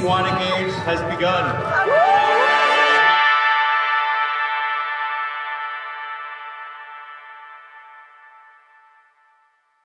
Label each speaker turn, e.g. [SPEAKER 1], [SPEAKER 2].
[SPEAKER 1] point engagement has begun.